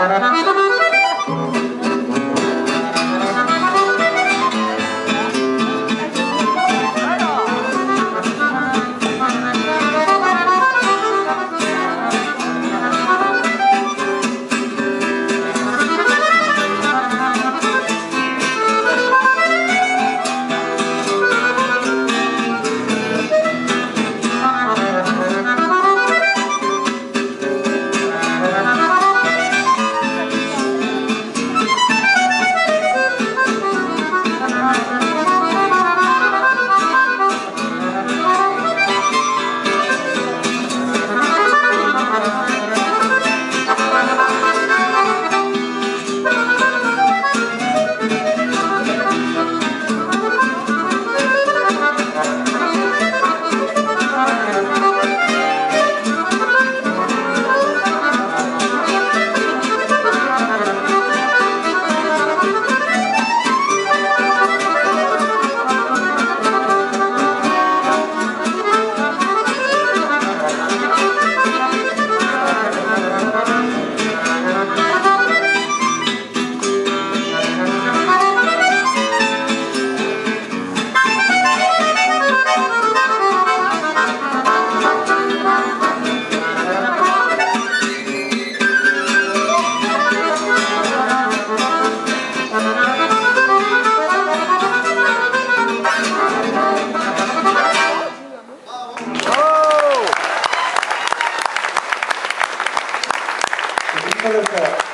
Gracias. coleção.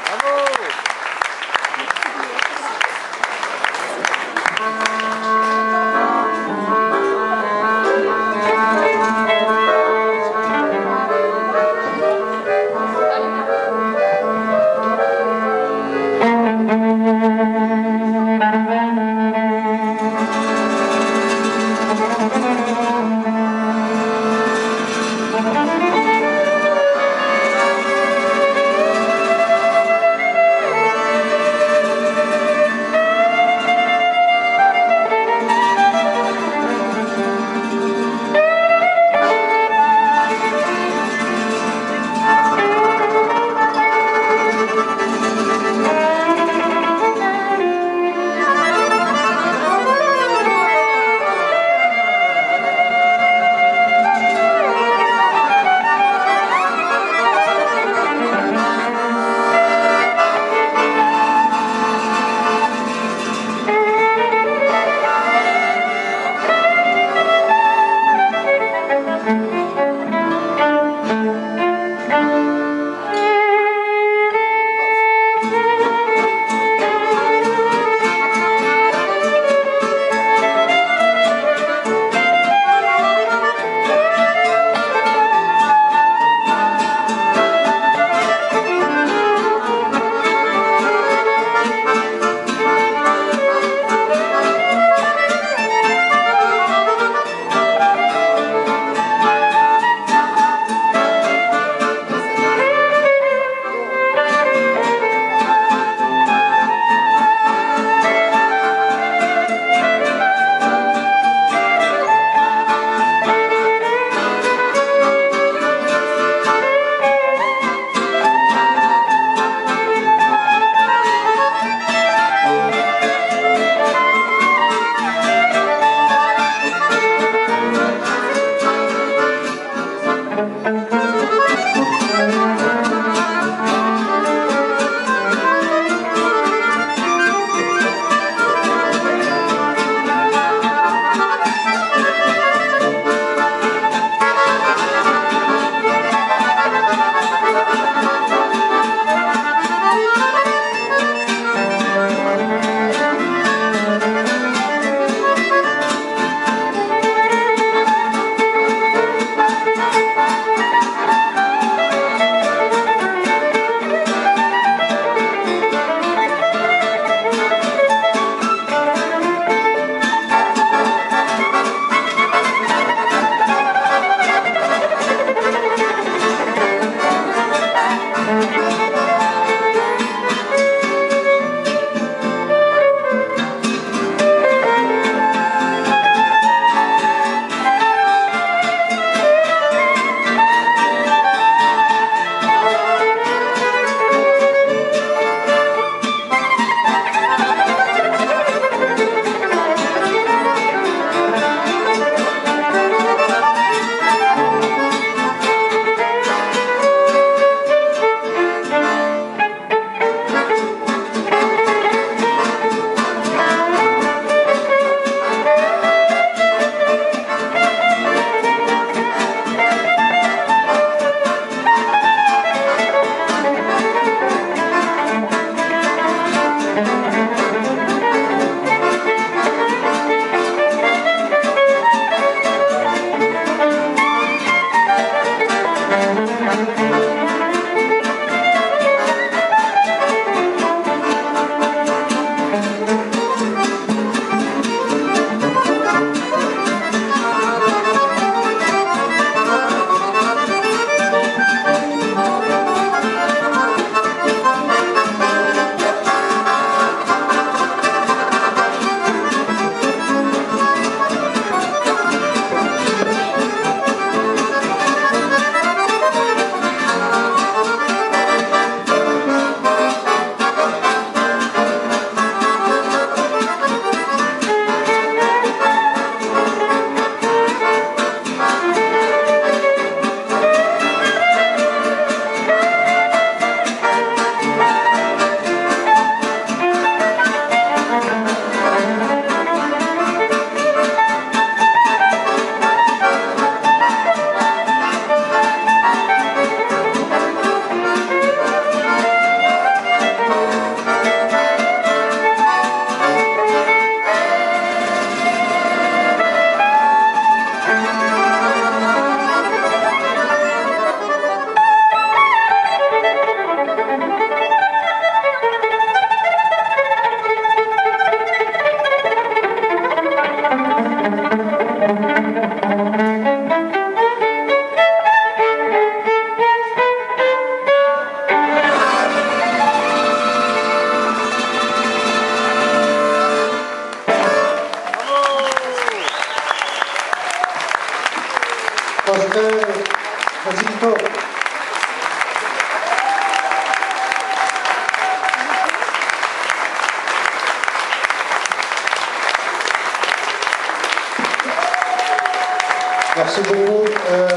Merci beaucoup. Euh,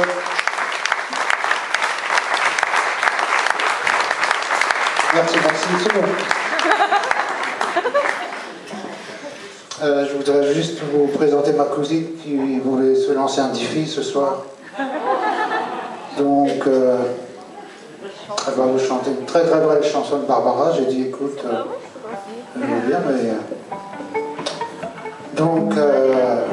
Merci, merci. Euh, je voudrais juste vous présenter ma cousine qui voulait se lancer un défi ce soir. Donc, euh, elle va vous chanter une très très belle chanson de Barbara. J'ai dit, écoute, euh, je bien, mais. euh, donc, euh,